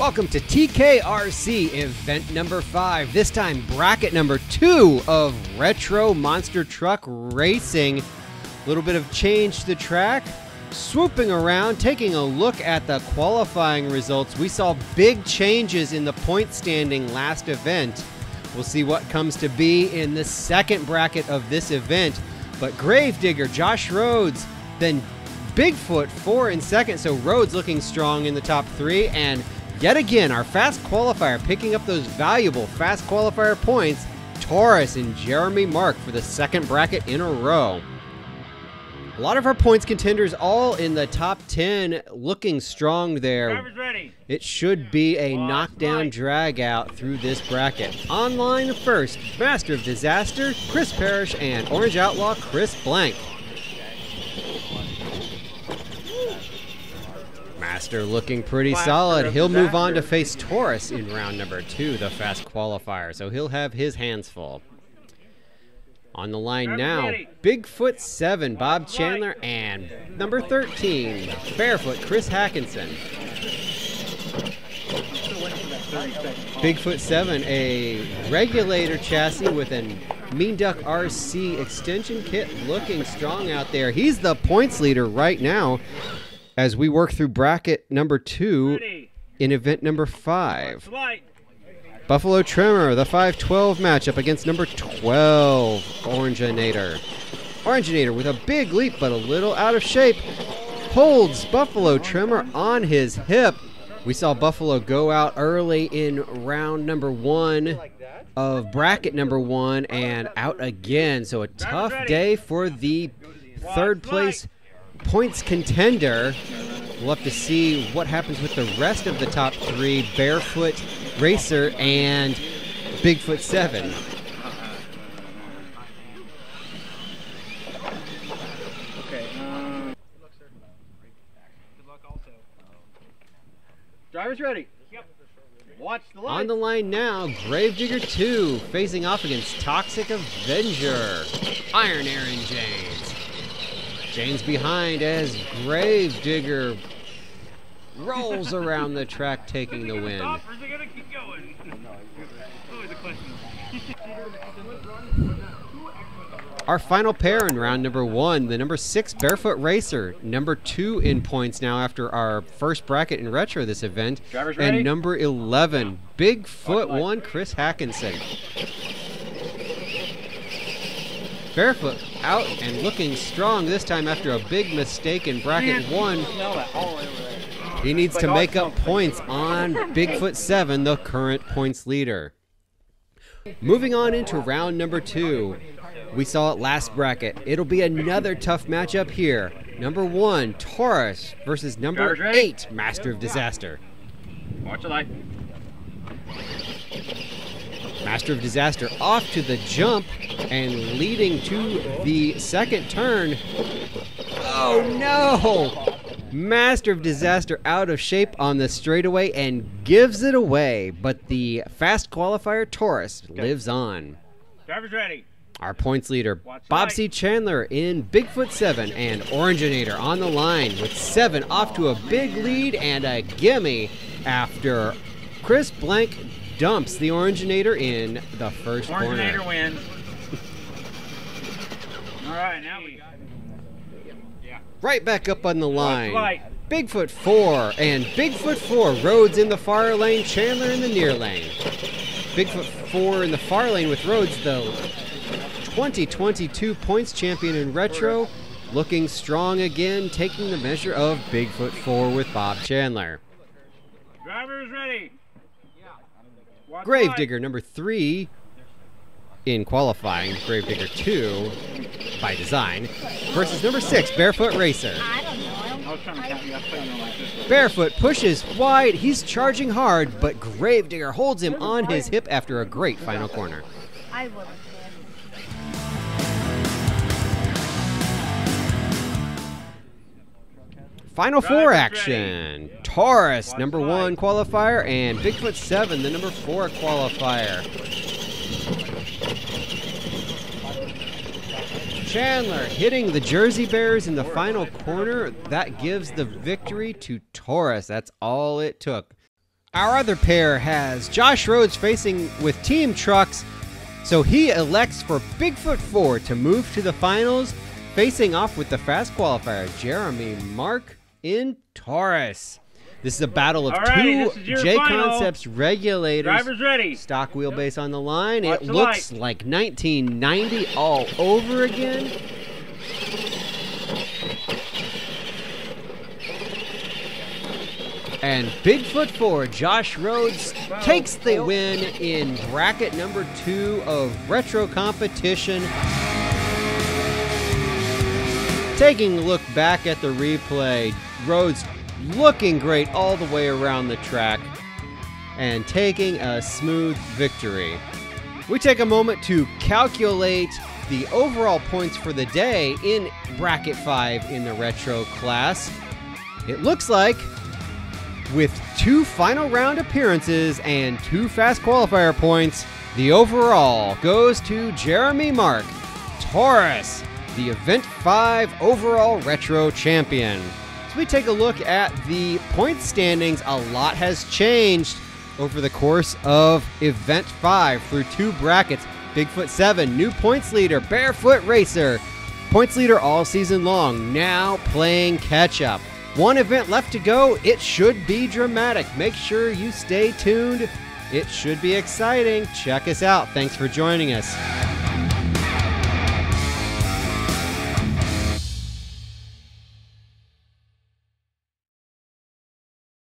Welcome to TKRC event number five. This time, bracket number two of Retro Monster Truck Racing. A little bit of change to the track. Swooping around, taking a look at the qualifying results, we saw big changes in the point standing last event. We'll see what comes to be in the second bracket of this event. But Gravedigger, Josh Rhodes, then Bigfoot four in second. So Rhodes looking strong in the top three. And yet again, our fast qualifier picking up those valuable fast qualifier points. Taurus and Jeremy Mark for the second bracket in a row. A lot of our points contenders all in the top 10 looking strong there. It should be a Lost knockdown drag out through this bracket. Online first, Master of Disaster, Chris Parrish, and Orange Outlaw, Chris Blank. Master looking pretty Blaster solid. He'll move on to face Taurus in round number two, the fast qualifier, so he'll have his hands full. On the line now. Bigfoot 7, Bob Chandler, and number 13, Barefoot, Chris Hackinson. Bigfoot 7, a regulator chassis with a Mean Duck RC extension kit looking strong out there. He's the points leader right now as we work through bracket number two in event number five. Buffalo Tremor, the 5-12 matchup against number 12, Oranginator. Oranginator with a big leap but a little out of shape holds Buffalo Tremor on his hip. We saw Buffalo go out early in round number one of bracket number one and out again. So a tough day for the third place points contender. We'll have to see what happens with the rest of the top three Barefoot Racer and Bigfoot 7. Okay. Um, drivers ready. Yep. Watch the light. On the line now, Gravedigger 2 facing off against Toxic Avenger. Iron Aaron James. James behind as Gravedigger rolls around the track taking the win. Stop, or is it gonna keep going? Always a question. Our final pair in round number one, the number six Barefoot Racer, number two in points now after our first bracket in retro this event, Drivers ready? and number 11 Bigfoot one Chris Hackinson. Barefoot out and looking strong this time after a big mistake in bracket one. Smell that all the way over there. He needs to make up points on Bigfoot 7, the current points leader. Moving on into round number two. We saw it last bracket. It'll be another tough matchup here. Number one, Taurus versus number eight, Master of Disaster. Watch the light. Master of Disaster off to the jump and leading to the second turn. Oh no! Master of Disaster out of shape on the straightaway and gives it away, but the fast qualifier Taurus lives on. Drivers ready. Our points leader, Bob. C. Chandler in Bigfoot 7 and Oranginator on the line with 7 off to a big lead and a gimme after Chris Blank dumps the Oranginator in the first Originator corner. wins. all right, now we got. Yeah. Right back up on the line. light. Bigfoot 4 and Bigfoot 4 Rhodes in the far lane, Chandler in the near lane. Bigfoot 4 in the far lane with Rhodes, the 2022 points champion in retro, looking strong again, taking the measure of Bigfoot 4 with Bob Chandler. Drivers ready. Watch the Gravedigger number 3 in qualifying, Gravedigger 2 by design, versus number 6 Barefoot Racer. I don't know. light. I was trying to count you. I was putting you on like this. Barefoot pushes wide. He's charging hard, but Gravedigger holds him on his hip after a great final corner. Final four action. Taurus, number one qualifier, and Bigfoot 7, the number four qualifier. Chandler hitting the Jersey barriers in the final corner. That gives the victory to Taurus. That's all it took. Our other pair has Josh Rhodes facing with Team Trucks, so he elects for Bigfoot 4 to move to the finals, facing off with the fast qualifier Jeremy Mark in Taurus. This is a battle of right, two this is your J final. Concepts regulators. Drivers ready. Stock wheelbase on the line. Watch it the looks like 1990 all over again. And Bigfoot 4, Josh Rhodes takes the win in bracket number two of retro competition. Taking a look back at the replay, Rhodes looking great all the way around the track and taking a smooth victory. We take a moment to calculate the overall points for the day in bracket 5 in the retro class. It looks like with two final round appearances and two fast qualifier points, the overall goes to Jeremy Mark, Taurus, the Event 5 overall retro champion. As we take a look at the point standings, a lot has changed over the course of Event 5 through two brackets. Bigfoot 7, new points leader, Barefoot Racer. Points leader all season long, now playing catch up. One event left to go. It should be dramatic. Make sure you stay tuned. It should be exciting. Check us out. Thanks for joining us.